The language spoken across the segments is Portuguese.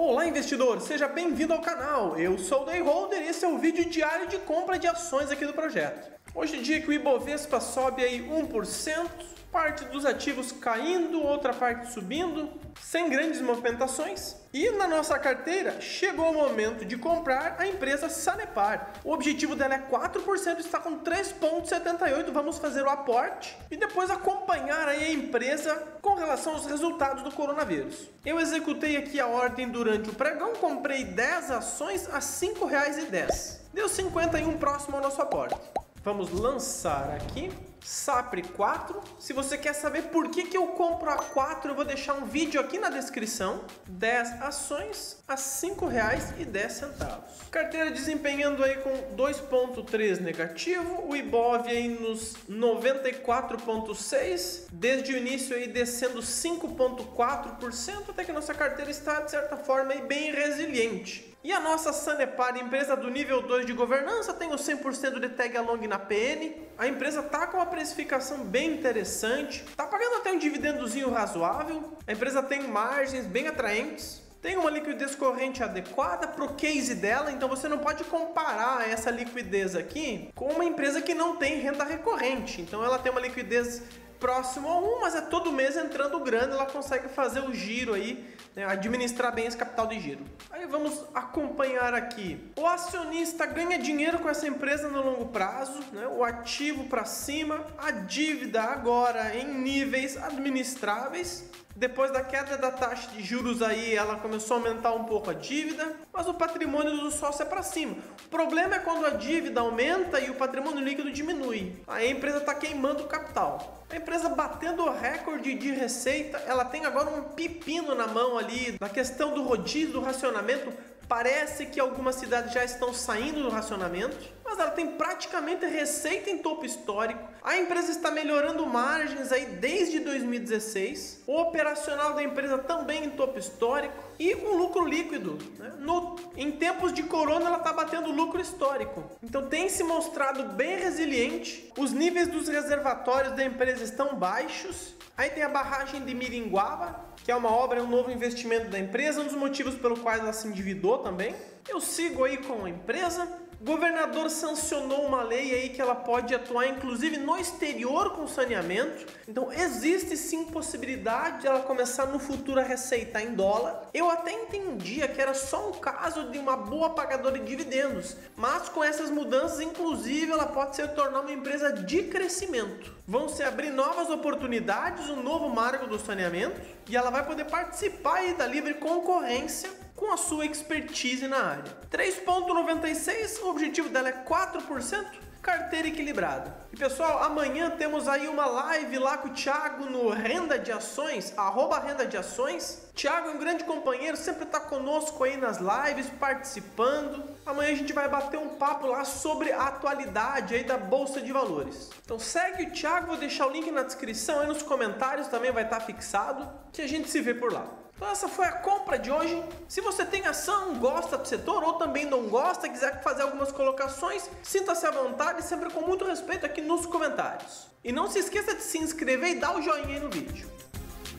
Olá investidor, seja bem-vindo ao canal. Eu sou o Dayholder e esse é o vídeo diário de compra de ações aqui do projeto. Hoje é dia que o Ibovespa sobe aí 1%, parte dos ativos caindo, outra parte subindo, sem grandes movimentações. E na nossa carteira chegou o momento de comprar a empresa Sanepar. O objetivo dela é 4%, está com 3,78. Vamos fazer o aporte e depois acompanhar aí a empresa com relação aos resultados do coronavírus. Eu executei aqui a ordem durante o pregão, comprei 10 ações a R$ 5,10. Deu 51 próximo ao nosso aporte. Vamos lançar aqui Sapre 4. Se você quer saber por que, que eu compro a 4, eu vou deixar um vídeo aqui na descrição. 10 ações a R$ 5,10. Carteira desempenhando aí com 2.3 negativo, o Ibov aí nos 94.6, desde o início aí descendo 5.4%, até que nossa carteira está de certa forma aí bem resiliente. E a nossa Sanepar, empresa do nível 2 de governança, tem o 100% de tag along na PN. A empresa tá com uma precificação bem interessante, tá pagando até um dividendozinho razoável. A empresa tem margens bem atraentes. Tem uma liquidez corrente adequada para o case dela, então você não pode comparar essa liquidez aqui com uma empresa que não tem renda recorrente. Então ela tem uma liquidez próximo a 1, mas é todo mês entrando grande, ela consegue fazer o giro aí, né, administrar bem esse capital de giro. Aí vamos acompanhar aqui. O acionista ganha dinheiro com essa empresa no longo prazo, né, o ativo para cima, a dívida agora em níveis administráveis. Depois da queda da taxa de juros aí, ela começou a aumentar um pouco a dívida, mas o patrimônio do sócio é para cima. O problema é quando a dívida aumenta e o patrimônio líquido diminui. Aí a empresa está queimando o capital. A empresa batendo o recorde de receita, ela tem agora um pepino na mão ali na questão do rodízio, do racionamento. Parece que algumas cidades já estão saindo do racionamento, ela tem praticamente receita em topo histórico. A empresa está melhorando margens aí desde 2016. O operacional da empresa também em topo histórico e um lucro líquido. Né? No, em tempos de corona, ela está batendo lucro histórico. Então tem se mostrado bem resiliente. Os níveis dos reservatórios da empresa estão baixos. Aí tem a barragem de Miringuava, que é uma obra, um novo investimento da empresa, um dos motivos pelo qual ela se endividou também. Eu sigo aí com a empresa, o governador sancionou uma lei aí que ela pode atuar inclusive no exterior com saneamento. Então existe sim possibilidade de ela começar no futuro a receitar em dólar. Eu até entendia que era só um caso de uma boa pagadora de dividendos, mas com essas mudanças, inclusive, ela pode se tornar uma empresa de crescimento. Vão se abrir novas oportunidades, um novo marco do saneamento e ela vai poder participar da livre concorrência com a sua expertise na área. 3,96, o objetivo dela é 4%, carteira equilibrada. E pessoal, amanhã temos aí uma live lá com o Thiago no Renda de Ações, arroba Renda de Ações. Thiago é um grande companheiro, sempre está conosco aí nas lives, participando. Amanhã a gente vai bater um papo lá sobre a atualidade aí da Bolsa de Valores. Então segue o Thiago, vou deixar o link na descrição aí nos comentários, também vai estar tá fixado, que a gente se vê por lá. Então essa foi a compra de hoje. Se você tem ação, gosta do setor ou também não gosta, quiser fazer algumas colocações, sinta-se à vontade, sempre com muito respeito aqui nos comentários. E não se esqueça de se inscrever e dar o joinha aí no vídeo.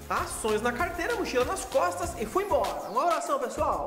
Ações na carteira, mochila nas costas e fui embora. Um abração, pessoal!